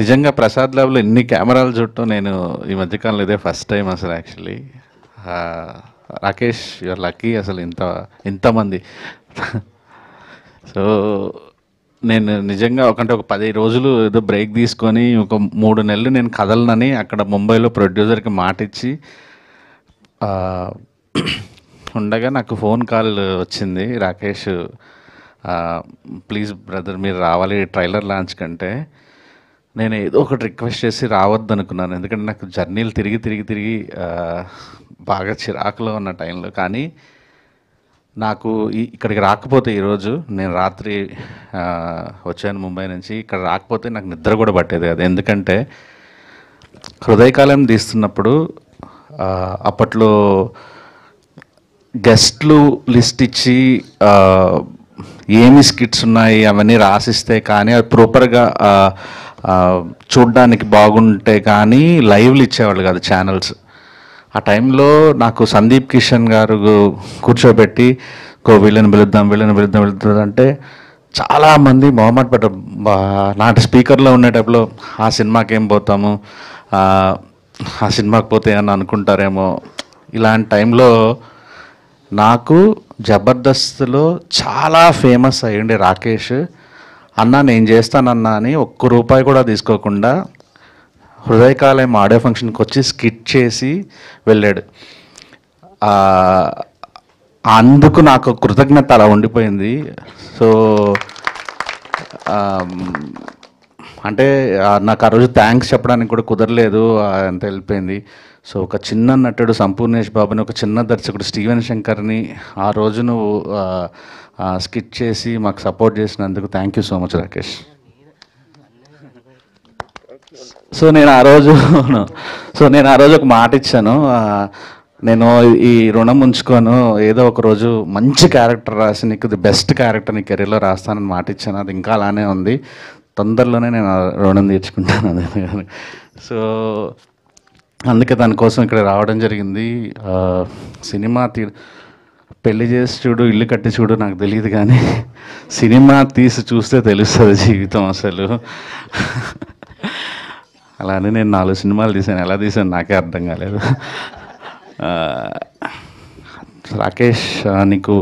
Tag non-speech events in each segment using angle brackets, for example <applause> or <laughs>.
నిజంగా ప్రసాద్ ల్యాబ్లో ఎన్ని కెమెరాలు చుట్టం నేను ఈ మధ్యకాలంలో ఇదే ఫస్ట్ టైం అసలు యాక్చువల్లీ. రాకేష్ యువర్ లక్కీ అసలు ఇంత ఇంతమంది. సో నేను నిజంగా ఒకంటే ఒక పది రోజులు ఏదో బ్రేక్ తీసుకొని ఒక మూడు నెలలు నేను కదలనని అక్కడ ముంబైలో ప్రొడ్యూసర్కి మాట ఇచ్చి ఉండగా నాకు ఫోన్ కాల్ వచ్చింది రాకేష్ ప్లీజ్ బ్రదర్ మీరు రావాలి ట్రైలర్ లాంచ్ కంటే. నేను ఏదో ఒకటి రిక్వెస్ట్ చేసి రావద్దు అనుకున్నాను ఎందుకంటే నాకు జర్నీలు తిరిగి తిరిగి తిరిగి బాగా చిరాకులో ఉన్న టైంలో కానీ నాకు ఈ- ఇక్కడికి రాకపోతే ఈరోజు నేను రాత్రి వచ్చాను ముంబై నుంచి. ఇక్కడ రాకపోతే నాకు నిద్ర కూడా పట్టేది అది ఎందుకంటే హృదయకాలం తీస్తున్నప్పుడు అప్పట్లో గెస్ట్లు లిస్ట్ ఇచ్చి ఏమి స్కిట్స్ ఉన్నాయి అవన్నీ రాసిస్తే కానీ అది ప్రాపర్గా చూడడానికి బాగుంటే కానీ లైవ్లు ఇచ్చేవాళ్ళు కాదు ఛానల్స్ ఆ టైంలో నాకు సందీప్ కిషన్ గారు కూర్చోబెట్టి కో వీళ్ళని పిలుద్దాం వీళ్ళని పిలుద్దాం పిలుద్దాం అంటే చాలామంది మొహమ్మద్ పట్ట నాటి స్పీకర్లో ఉండే టైంలో ఆ సినిమాకి ఏం పోతాము? ఆ సినిమాకి పోతే అని అనుకుంటారేమో? ఇలాంటి టైంలో నాకు జబర్దస్త్లో చాలా ఫేమస్ అయ్యండి రాకేష్. అన్న నేను చేస్తానన్నా అని ఒక్క రూపాయి కూడా తీసుకోకుండా హృదయకాలయం ఆడియో ఫంక్షన్కి వచ్చి స్కిట్ చేసి వెళ్ళాడు. అందుకు నాకు కృతజ్ఞత అలా ఉండిపోయింది. సో అంటే నాకు ఆ రోజు థ్యాంక్స్ చెప్పడానికి కూడా కుదరలేదు ఆ, అంత వెళ్ళిపోయింది. సో ఒక చిన్న నటుడు సంపూర్ణేష్ బాబుని ఒక చిన్న దర్శకుడు స్టీవెన్ శంకర్ని ఆ రోజు నువ్వు స్కిట్ చేసి మాకు సపోర్ట్ చేసినందుకు thank you so much Rakesh. So నేను ఆ రోజు <laughs> సో నేను ఆ రోజు ఒక మాట ఇచ్చాను. నేను ఈ రుణం ఉంచుకోను ఏదో ఒక రోజు మంచి క్యారెక్టర్ రాసి నీకు ది బెస్ట్ క్యారెక్టర్ నీ కెరీర్లో రాస్తానని మాట ఇచ్చాను. అది ఇంకా అలానే ఉంది. తొందరలోనే నేను రుణం తీర్చుకుంటాను అదే సో అందుకే దానికోసం ఇక్కడ రావడం జరిగింది. సినిమా తీ పెళ్ళి చేసి చూడు ఇల్లు కట్టి చూడు నాకు తెలియదు కానీ సినిమా తీసి చూస్తే తెలుస్తుంది జీవితం అసలు. అలానే నేను నాలుగు సినిమాలు తీసాను ఎలా తీసాను నాకే అర్థం కాలేదు. రాకేష్ నీకు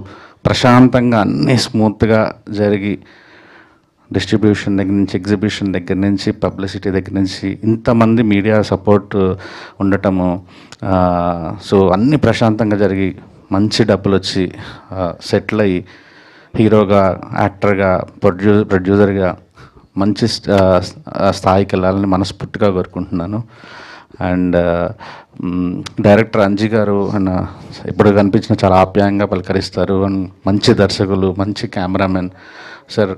ప్రశాంతంగా అన్నీ స్మూత్గా జరిగి డిస్ట్రిబ్యూషన్ దగ్గర నుంచి ఎగ్జిబిషన్ దగ్గర నుంచి పబ్లిసిటీ దగ్గర నుంచి ఇంతమంది మీడియా సపోర్ట్ ఉండటము సో అన్నీ ప్రశాంతంగా జరిగి మంచి డబ్బులు వచ్చి సెటిల్ అయ్యి హీరోగా యాక్టర్గా ప్రొడ్యూ ప్రొడ్యూసర్గా మంచి స్థాయికి వెళ్ళాలని మనస్ఫూర్తిగా కోరుకుంటున్నాను. అండ్ డైరెక్టర్ అంజీ గారు అన్న ఇప్పుడు కనిపించిన చాలా ఆప్యాయంగా పలకరిస్తారు. అండ్ మంచి దర్శకులు మంచి cameraman. Sir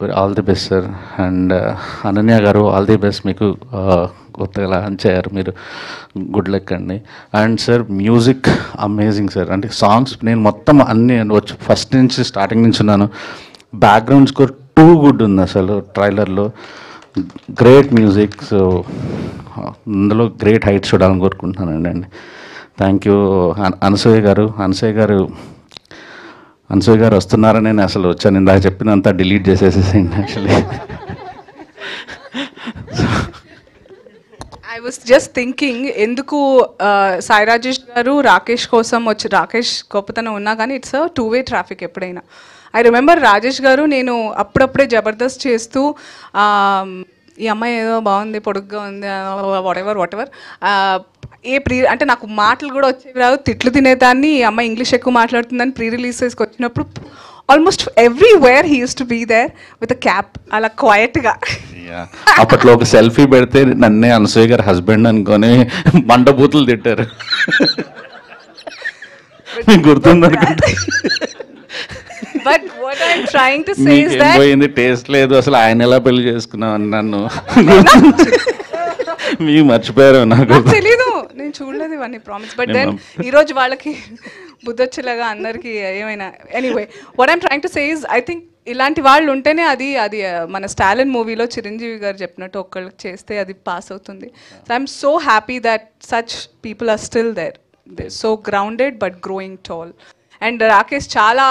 all the best sir and Ananya garu all the best మీకు uh, కొత్తగా లాంచ్ అయ్యారు మీరు గుడ్ లక్ అండి. And sir music amazing sir అంటే సాంగ్స్ నేను మొత్తం అన్ని వచ్చి ఫస్ట్ నుంచి స్టార్టింగ్ నుంచి ఉన్నాను. బ్యాక్గ్రౌండ్ స్కోర్ టూ గుడ్ ఉంది అసలు ట్రైలర్లో. గ్రేట్ మ్యూజిక్ సో అందులో గ్రేట్ హైట్స్ చూడాలని కోరుకుంటున్నానండి. అండి థ్యాంక్ యూ అనసూయ గారు. అనసూయ గారు అనసూయ గారు వస్తున్నారని నేను అసలు వచ్చాను. ఇందాక చెప్పినంతా delete చేసేసేసింది actually I was just thinking ఎందుకు సాయి రాజేష్ గారు రాకేష్ కోసం వచ్చి రాకేష్ గొప్పతనం ఉన్నా కానీ ఇట్స్ టూ వే ట్రాఫిక్ ఎప్పుడైనా. ఐ రిమెంబర్ రాజేష్ గారు నేను అప్పుడప్పుడే జబర్దస్త్ చేస్తూ ఈ అమ్మాయి ఏదో బాగుంది పొడుగ్గా ఉంది వాట్ ఎవర్ వాట్ ఎవర్ ఏ ప్రీ అంటే నాకు మాటలు కూడా వచ్చేవి రావు. తిట్లు తినేదాన్ని. ఈ అమ్మాయి ఇంగ్లీష్ ఎక్కువ మాట్లాడుతుందని ప్రీ రిలీజెస్కి వచ్చినప్పుడు almost everywhere he used to be there with cap అలా క్వైట్గా. అప్పట్లో ఒక సెల్ఫీ పెడితే నన్నే అనసూయ గారు హస్బెండ్ అనుకొని మండబూతులు తిట్టారు. గుర్తుంది but what trying to say is that పోయింది? టేస్ట్ లేదు. అసలు ఆయన ఎలా పెళ్ళి చేసుకున్నావు? నన్ను. <laughs> మీకు మర్చిపోయారు నాకు. తెలీదు. నేను చూడలేదు ఇవన్నీ ప్రామిస్ బట్ దెన్ ఈ రోజు వాళ్ళకి బుద్ధొచ్చేలాగా అందరికి ఏమైనా anyway what I'm trying to say is I think ఇలాంటి వాళ్ళు ఉంటేనే అది అది uh, మన స్టాలిన్ మూవీలో చిరంజీవి గారు చెప్పినట్టు ఒక్కళ్ళకి చేస్తే అది పాస్ అవుతుంది. So I'm so happy that such people are still there so grounded but growing tall and Rakesh చాలా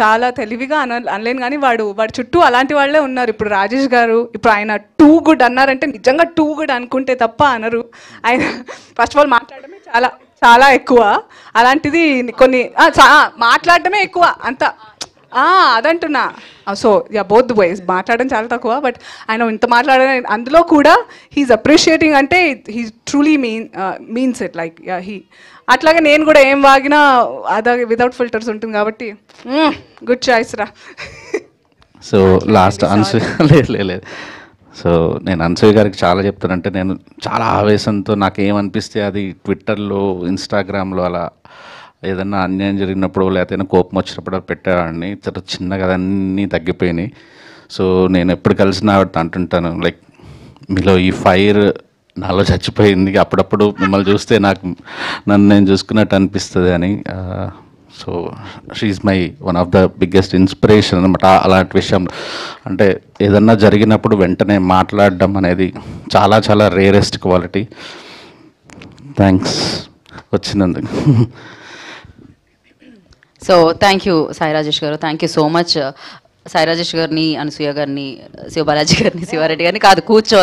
చాలా తెలివిగా అన అనలేను కానీ వాడు వాడి చుట్టూ అలాంటి వాళ్ళే ఉన్నారు. ఇప్పుడు రాజేష్ గారు ఇప్పుడు ఆయన టూ గుడ్ అన్నారంటే నిజంగా టూ గుడ్ అనుకుంటే తప్ప అనరు. ఆయన ఫస్ట్ ఆఫ్ ఆల్ మాట్లాడమే చాలా చాలా ఎక్కువ. అలాంటిది కొన్ని మాట్లాడటమే ఎక్కువ. అంత అదంటున్నా. సో యా బోత్ బాయ్స్ మాట్లాడడం చాలా తక్కువ బట్ ఆయన ఇంత మాట్లాడడం అందులో కూడా హీస్ అప్రిషియేటింగ్ అంటే he truly mean means it like yeah he అట్లాగే నేను కూడా ఏం వాగినా అదే వితౌట్ ఫిల్టర్స్ ఉంటుంది కాబట్టి గుడ్ చాయిస్ రా. సో లాస్ట్ అన్సూయ లేదు లేదు లేదు. సో నేను అన్సూయ గారికి చాలా చెప్తానంటే నేను చాలా ఆవేశంతో నాకు ఏమనిపిస్తే అది ట్విట్టర్లో ఇన్స్టాగ్రామ్లో అలా ఏదన్నా అన్యాయం జరిగినప్పుడు లేకపోతే కోపం వచ్చినప్పుడు అది పెట్టేవాడిని. చాలా చిన్నగా అన్నీ తగ్గిపోయినాయి. సో నేను ఎప్పుడు కలిసిన అంటుంటాను. లైక్ మీలో ఈ ఫైర్ నాలో చచ్చిపోయింది. అప్పుడప్పుడు మిమ్మల్ని చూస్తే నాకు నన్ను నేను చూసుకున్నట్టు అనిపిస్తుంది అని. So she's my one of the biggest inspiration అనమాట అలాంటి విషయం అంటే ఏదన్నా జరిగినప్పుడు వెంటనే మాట్లాడడం అనేది చాలా చాలా రేరెస్ట్ క్వాలిటీ థ్యాంక్స్ వచ్చినందుకు. So thank you Sai Rajesh garu. Thank you so much Sai Rajesh గారిని అనసూయ గారిని శివబాలాజీ గారిని శివారెడ్డి గారిని కాదు కూర్చో